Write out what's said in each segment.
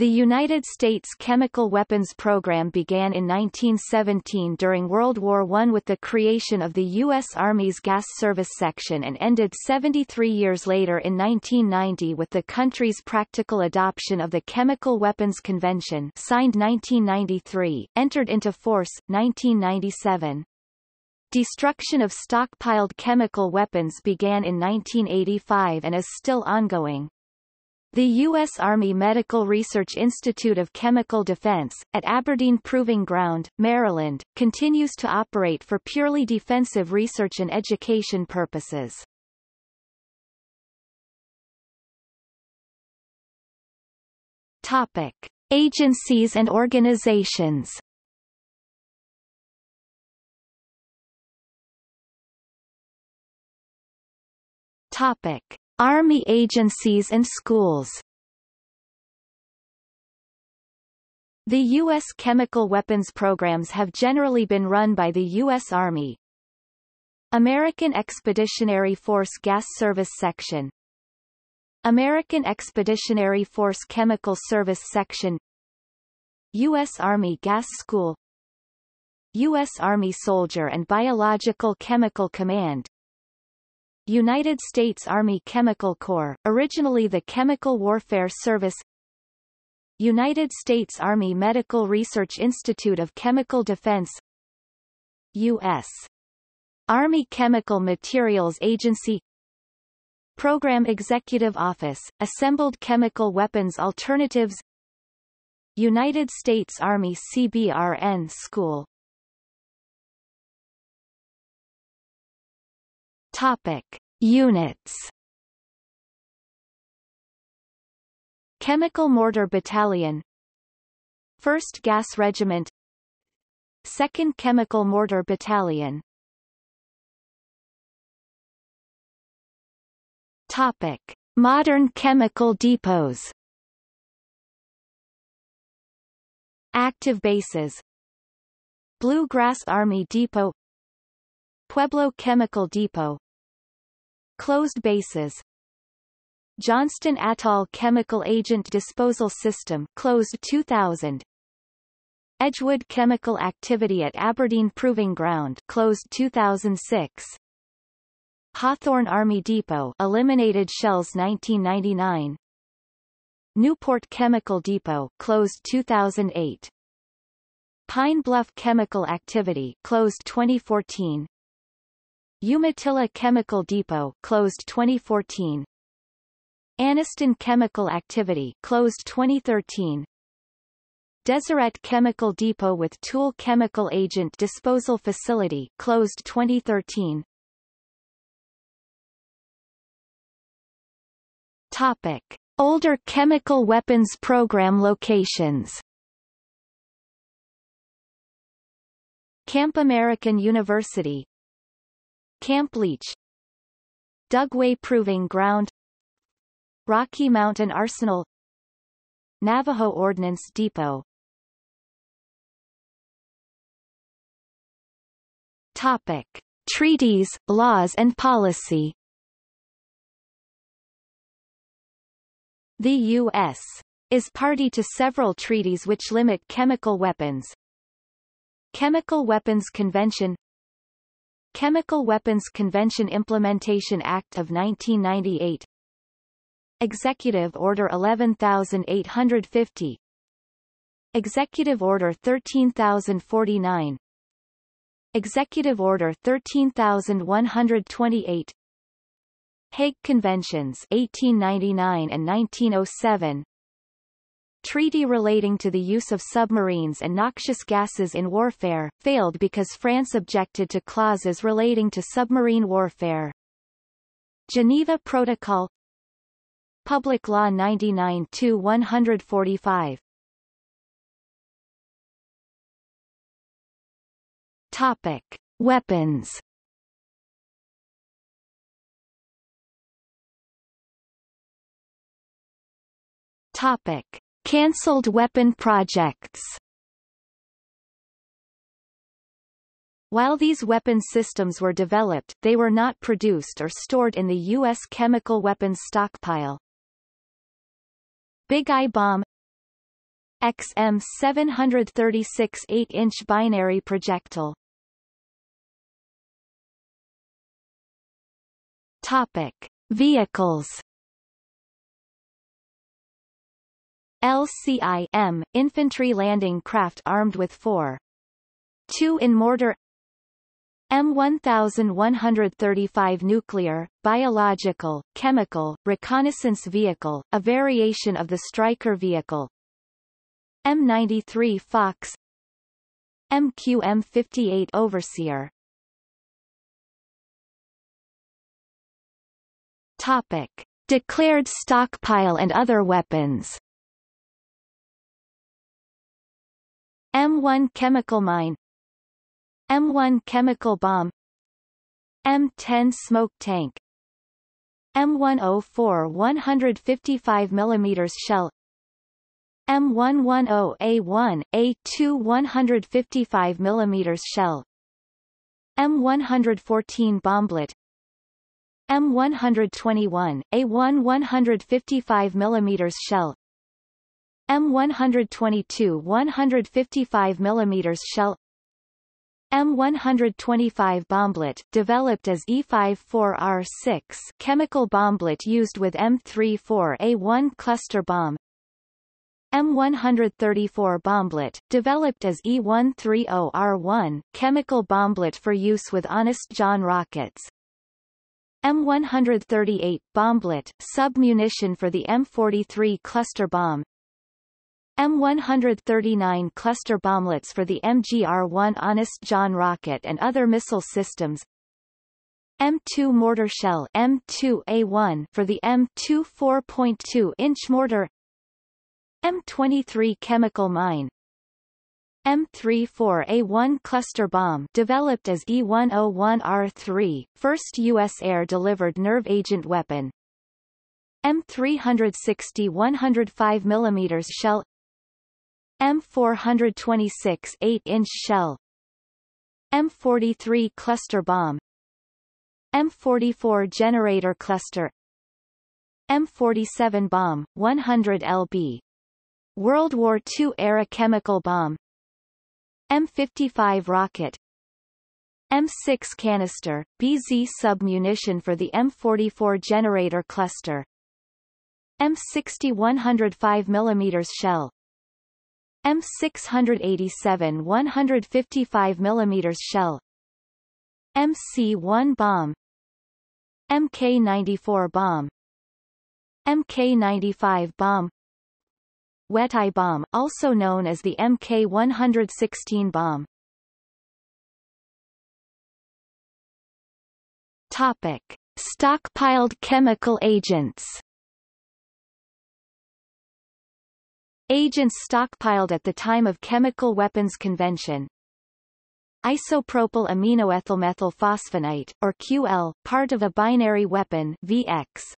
The United States chemical weapons program began in 1917 during World War I with the creation of the U.S. Army's Gas Service Section and ended 73 years later in 1990 with the country's practical adoption of the Chemical Weapons Convention signed 1993, entered into force, 1997. Destruction of stockpiled chemical weapons began in 1985 and is still ongoing. The U.S. Army Medical Research Institute of Chemical Defense, at Aberdeen Proving Ground, Maryland, continues to operate for purely defensive research and education purposes. Topic. Agencies and organizations Topic. Army agencies and schools The U.S. chemical weapons programs have generally been run by the U.S. Army. American Expeditionary Force Gas Service Section American Expeditionary Force Chemical Service Section U.S. Army Gas School U.S. Army Soldier and Biological Chemical Command United States Army Chemical Corps, originally the Chemical Warfare Service. United States Army Medical Research Institute of Chemical Defense. U.S. Army Chemical Materials Agency. Program Executive Office, Assembled Chemical Weapons Alternatives. United States Army CBRN School Topic. Units. Chemical Mortar Battalion. 1st Gas Regiment. 2nd Chemical Mortar Battalion. Topic. Modern chemical depots. Active bases. Bluegrass Army Depot. Pueblo Chemical Depot Closed bases. Johnston Atoll Chemical Agent Disposal System closed 2000 Edgewood Chemical Activity at Aberdeen Proving Ground closed 2006 Hawthorne Army Depot eliminated shells 1999 Newport Chemical Depot closed 2008 Pine Bluff Chemical Activity closed 2014 Umatilla Chemical Depot closed 2014 Anniston Chemical Activity closed 2013 Deseret Chemical Depot with Tooele Chemical Agent Disposal Facility closed 2013 Topic. Older chemical weapons program locations. Camp American University Camp Leach Dugway Proving Ground Rocky Mountain Arsenal Navajo Ordnance Depot Topic. Treaties, laws and policy The U.S. is party to several treaties which limit chemical weapons. Chemical Weapons Convention Chemical Weapons Convention Implementation Act of 1998 Executive Order 11850 Executive Order 13049 Executive Order 13128 Hague Conventions 1899 and 1907 treaty relating to the use of submarines and noxious gases in warfare, failed because France objected to clauses relating to submarine warfare. Geneva Protocol Public Law 99-145 Topic. Weapons Topic. Cancelled weapon projects While these weapon systems were developed, they were not produced or stored in the U.S. chemical weapons stockpile. Big Eye Bomb XM 736 8-inch binary projectile. Topic: Vehicles. LCI-M, infantry landing craft armed with four. 2 in mortar. M1135 nuclear, biological, chemical, reconnaissance vehicle, a variation of the Stryker vehicle. M93 Fox. MQM58 Overseer. Topic. Declared stockpile and other weapons M1 chemical mine. M1 chemical bomb. M10 smoke tank. M104 155 mm shell. M110A1, A2 155 mm shell. M114 bomblet. M121, A1 155 mm shell M122 155 mm shell M125 bomblet, developed as E54R6 chemical bomblet used with M34A1 cluster bomb. M134 bomblet, developed as E130R1 chemical bomblet for use with Honest John rockets. M138 bomblet, sub-munition for the M43 cluster bomb M139 cluster bomblets for the MGR-1 Honest John rocket and other missile systems. M2 mortar shell M2A1 for the M2 4.2-inch mortar. M23 chemical mine. M34A1 cluster bomb developed as E101R3, first U.S. air-delivered nerve agent weapon. M360 105 mm shell M426 8-inch shell. M43 cluster bomb. M44 generator cluster. M47 bomb, 100 lb. World War II-era chemical bomb. M55 rocket. M6 canister, BZ sub-munition for the M44 generator cluster. M60 105 mm shell M687 155 mm shell. MC-1 bomb. MK-94 bomb. MK-95 bomb. Wet-eye bomb, also known as the MK-116 bomb. Topic. Stockpiled chemical agents Agents stockpiled at the time of Chemical Weapons Convention Isopropyl aminoethylmethylphosphonate, or QL, part of a binary weapon VX.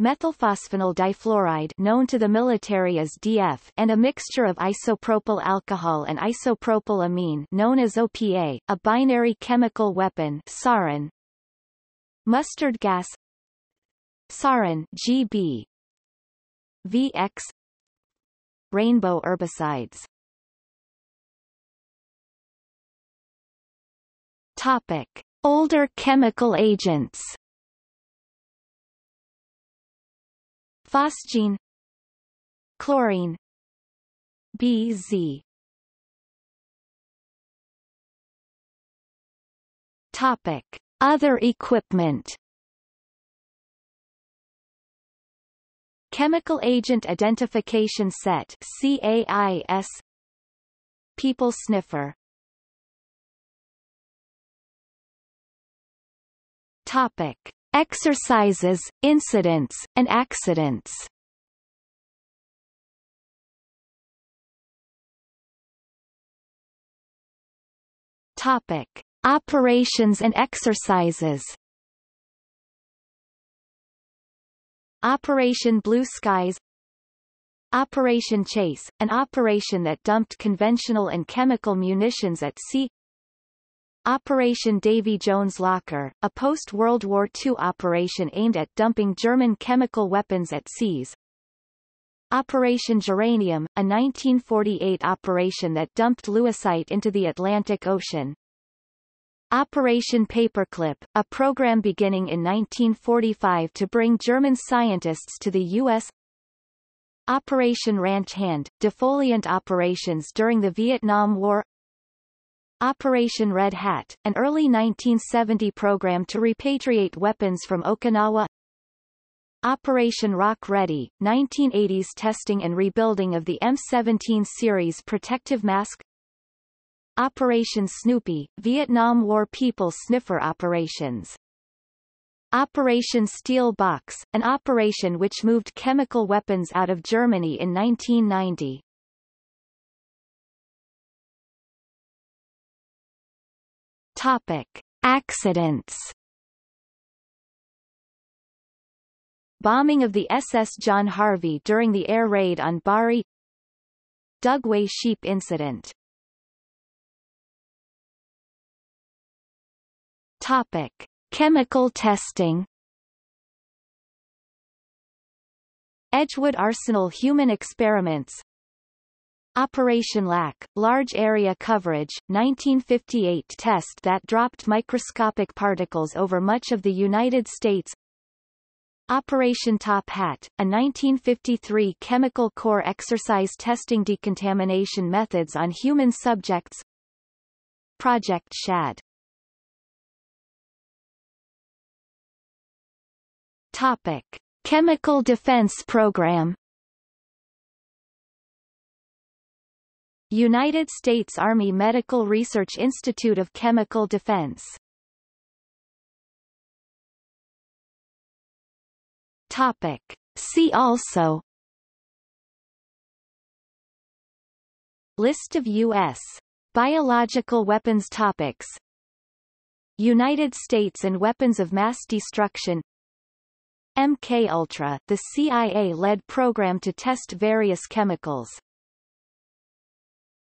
Methylphosphonyl difluoride known to the military as DF and a mixture of isopropyl alcohol and isopropyl amine known as OPA, a binary chemical weapon sarin. Mustard gas Sarin GB VX rainbow herbicides. Topic: Older chemical agents. Phosgene. Chlorine. BZ Topic: Other equipment Chemical Agent Identification Set CAIS People Sniffer Topic. Exercises, incidents, and accidents Topic. Operations and exercises Operation Blue Skies Operation Chase, an operation that dumped conventional and chemical munitions at sea Operation Davy Jones Locker, a post-World War II operation aimed at dumping German chemical weapons at seas Operation Geranium, a 1948 operation that dumped lewisite into the Atlantic Ocean. Operation Paperclip, a program beginning in 1945 to bring German scientists to the U.S. Operation Ranch Hand, defoliant operations during the Vietnam War. Operation Red Hat, an early 1970 program to repatriate weapons from Okinawa. Operation Rock Ready, 1980s testing and rebuilding of the M17 series protective mask Operation Snoopy, Vietnam War People Sniffer Operations Operation Steel Box, an operation which moved chemical weapons out of Germany in 1990. Topic. Accidents Bombing of the SS John Harvey during the air raid on Bari Dugway sheep incident Topic. Chemical testing. Edgewood Arsenal human experiments. Operation LAC, Large Area Coverage, 1958 test that dropped microscopic particles over much of the United States. Operation Top Hat, a 1953 chemical Corps exercise testing decontamination methods on human subjects. Project SHAD Topic. Chemical Defense Program United States Army Medical Research Institute of Chemical Defense Topic. See also List of U.S. biological weapons topics United States and weapons of mass destruction MK Ultra, the CIA-led program to test various chemicals